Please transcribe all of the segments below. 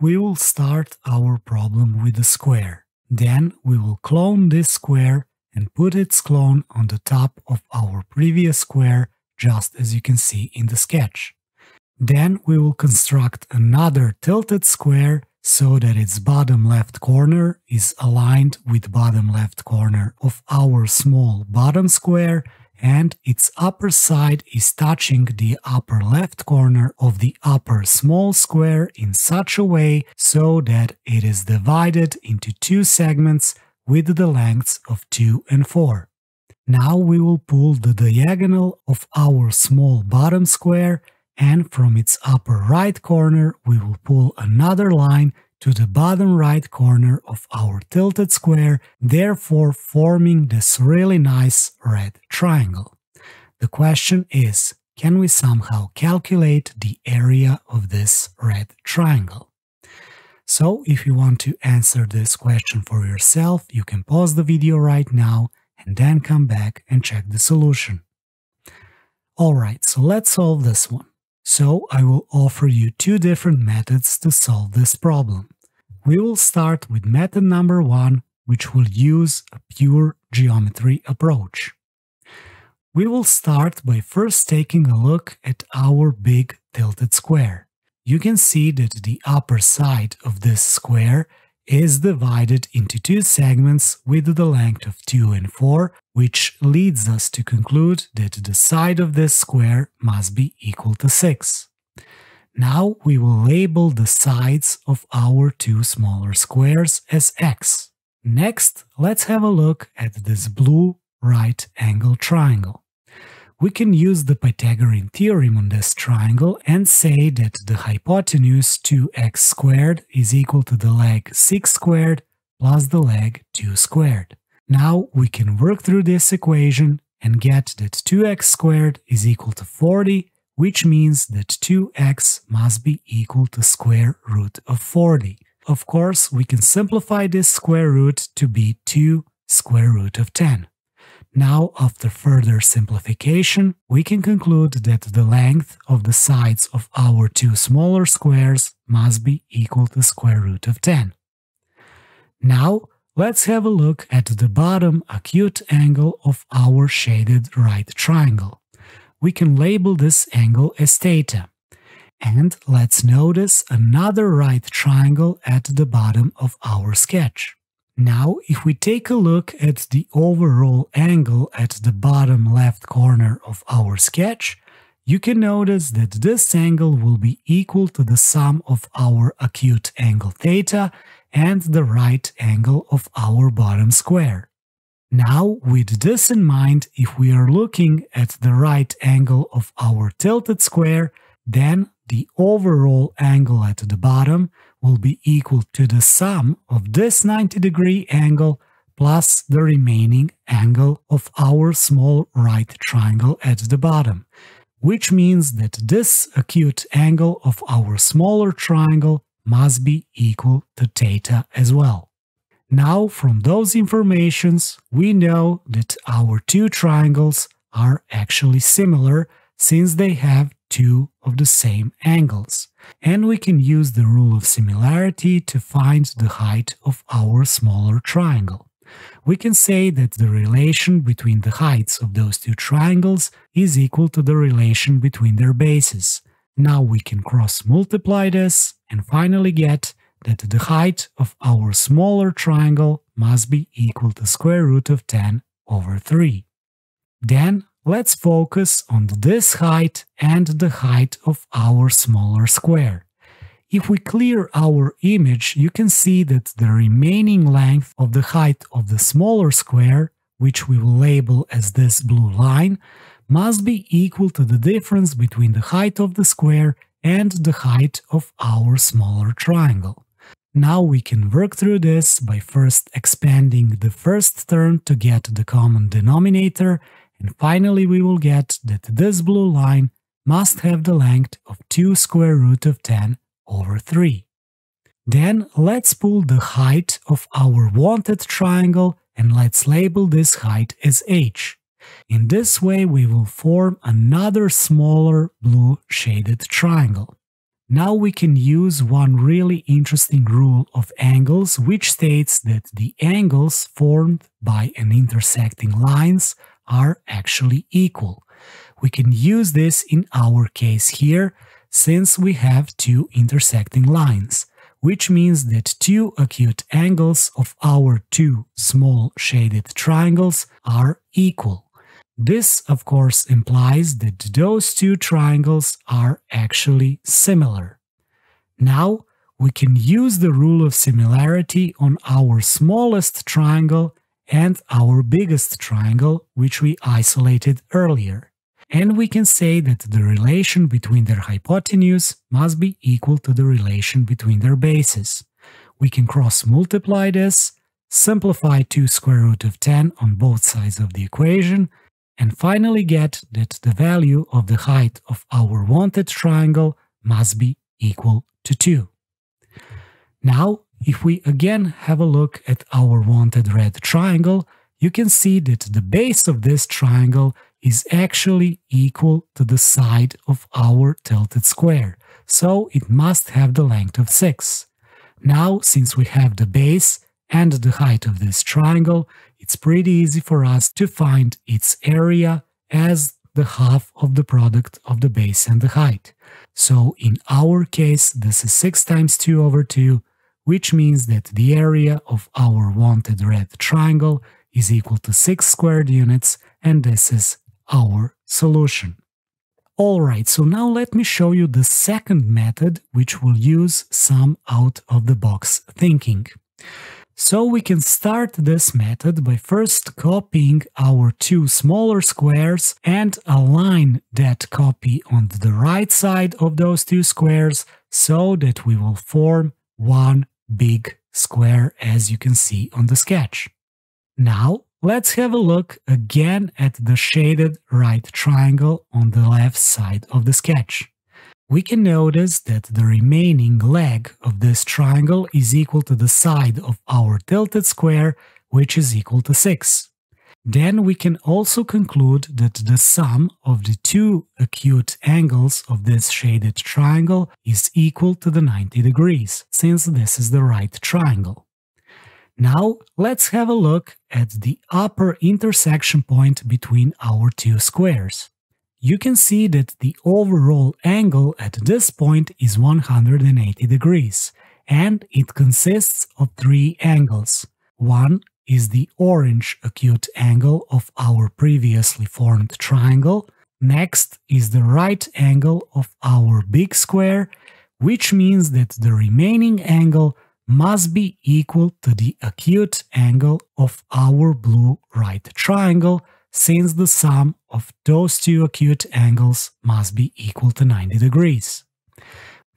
we will start our problem with the square. Then we will clone this square and put its clone on the top of our previous square just as you can see in the sketch. Then we will construct another tilted square so that its bottom left corner is aligned with bottom left corner of our small bottom square and its upper side is touching the upper left corner of the upper small square in such a way so that it is divided into two segments with the lengths of 2 and 4. Now we will pull the diagonal of our small bottom square and from its upper right corner we will pull another line to the bottom right corner of our tilted square, therefore forming this really nice red triangle. The question is, can we somehow calculate the area of this red triangle? So if you want to answer this question for yourself, you can pause the video right now and then come back and check the solution. Alright, so let's solve this one. So I will offer you two different methods to solve this problem. We will start with method number one, which will use a pure geometry approach. We will start by first taking a look at our big tilted square. You can see that the upper side of this square is divided into two segments with the length of 2 and 4, which leads us to conclude that the side of this square must be equal to 6. Now we will label the sides of our two smaller squares as x. Next, let's have a look at this blue right angle triangle. We can use the Pythagorean theorem on this triangle and say that the hypotenuse 2x squared is equal to the leg 6 squared plus the leg 2 squared. Now we can work through this equation and get that 2x squared is equal to 40 which means that 2x must be equal to square root of 40. Of course, we can simplify this square root to be 2 square root of 10. Now, after further simplification, we can conclude that the length of the sides of our two smaller squares must be equal to square root of 10. Now, let's have a look at the bottom acute angle of our shaded right triangle we can label this angle as theta. And let's notice another right triangle at the bottom of our sketch. Now, if we take a look at the overall angle at the bottom left corner of our sketch, you can notice that this angle will be equal to the sum of our acute angle theta and the right angle of our bottom square. Now, with this in mind, if we are looking at the right angle of our tilted square, then the overall angle at the bottom will be equal to the sum of this 90 degree angle plus the remaining angle of our small right triangle at the bottom, which means that this acute angle of our smaller triangle must be equal to theta as well. Now, from those informations, we know that our two triangles are actually similar since they have two of the same angles. And we can use the rule of similarity to find the height of our smaller triangle. We can say that the relation between the heights of those two triangles is equal to the relation between their bases. Now we can cross multiply this and finally get that the height of our smaller triangle must be equal to square root of 10 over 3. Then let's focus on this height and the height of our smaller square. If we clear our image, you can see that the remaining length of the height of the smaller square, which we will label as this blue line, must be equal to the difference between the height of the square and the height of our smaller triangle. Now we can work through this by first expanding the first term to get the common denominator, and finally we will get that this blue line must have the length of 2 square root of 10 over 3. Then let's pull the height of our wanted triangle and let's label this height as h. In this way we will form another smaller blue shaded triangle. Now we can use one really interesting rule of angles which states that the angles formed by an intersecting lines are actually equal. We can use this in our case here since we have two intersecting lines, which means that two acute angles of our two small shaded triangles are equal. This, of course, implies that those two triangles are actually similar. Now, we can use the rule of similarity on our smallest triangle and our biggest triangle, which we isolated earlier. And we can say that the relation between their hypotenuse must be equal to the relation between their bases. We can cross multiply this, simplify 2 square root of 10 on both sides of the equation, and finally get that the value of the height of our wanted triangle must be equal to 2. Now, if we again have a look at our wanted red triangle, you can see that the base of this triangle is actually equal to the side of our tilted square, so it must have the length of 6. Now, since we have the base and the height of this triangle, it's pretty easy for us to find its area as the half of the product of the base and the height. So in our case, this is 6 times 2 over 2, which means that the area of our wanted red triangle is equal to 6 squared units, and this is our solution. Alright, so now let me show you the second method, which will use some out-of-the-box thinking. So we can start this method by first copying our two smaller squares and align that copy on the right side of those two squares so that we will form one big square as you can see on the sketch. Now let's have a look again at the shaded right triangle on the left side of the sketch we can notice that the remaining leg of this triangle is equal to the side of our tilted square, which is equal to 6. Then we can also conclude that the sum of the two acute angles of this shaded triangle is equal to the 90 degrees, since this is the right triangle. Now let's have a look at the upper intersection point between our two squares you can see that the overall angle at this point is 180 degrees, and it consists of three angles. One is the orange acute angle of our previously formed triangle. Next is the right angle of our big square, which means that the remaining angle must be equal to the acute angle of our blue right triangle, since the sum of those two acute angles must be equal to 90 degrees.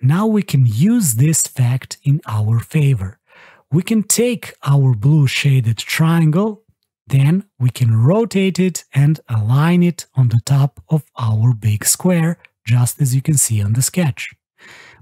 Now we can use this fact in our favor. We can take our blue shaded triangle, then we can rotate it and align it on the top of our big square, just as you can see on the sketch.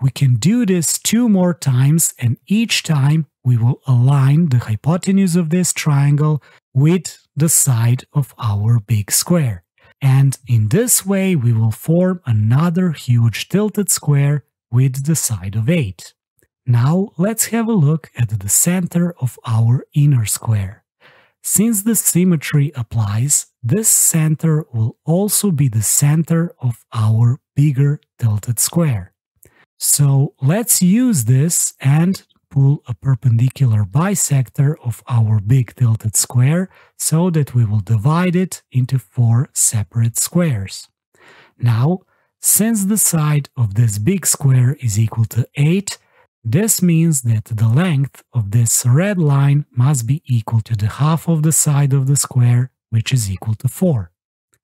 We can do this two more times and each time we will align the hypotenuse of this triangle with the side of our big square. And in this way we will form another huge tilted square with the side of 8. Now let's have a look at the center of our inner square. Since the symmetry applies, this center will also be the center of our bigger tilted square. So let's use this and pull a perpendicular bisector of our big tilted square so that we will divide it into four separate squares. Now, since the side of this big square is equal to 8, this means that the length of this red line must be equal to the half of the side of the square, which is equal to 4.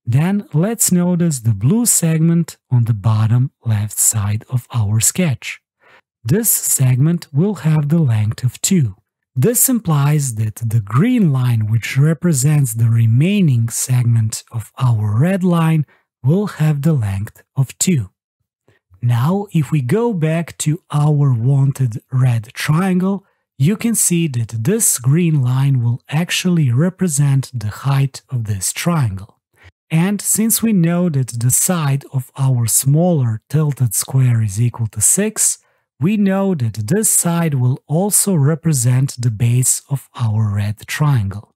Then let's notice the blue segment on the bottom left side of our sketch. This segment will have the length of 2. This implies that the green line which represents the remaining segment of our red line will have the length of 2. Now, if we go back to our wanted red triangle, you can see that this green line will actually represent the height of this triangle. And since we know that the side of our smaller tilted square is equal to 6, we know that this side will also represent the base of our red triangle.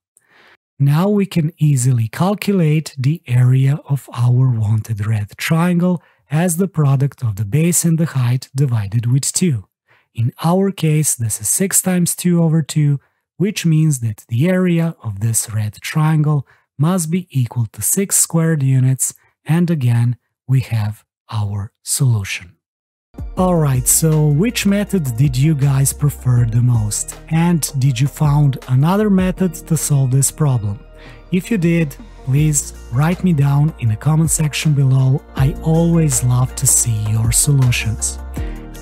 Now we can easily calculate the area of our wanted red triangle as the product of the base and the height divided with 2. In our case, this is 6 times 2 over 2, which means that the area of this red triangle must be equal to 6 squared units, and again, we have our solution. Alright, so which method did you guys prefer the most? And did you found another method to solve this problem? If you did, please write me down in the comment section below, I always love to see your solutions.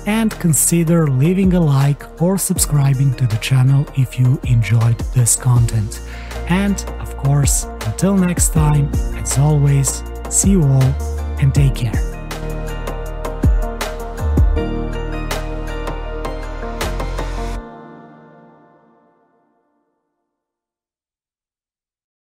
And consider leaving a like or subscribing to the channel if you enjoyed this content. And of course, until next time, as always, see you all and take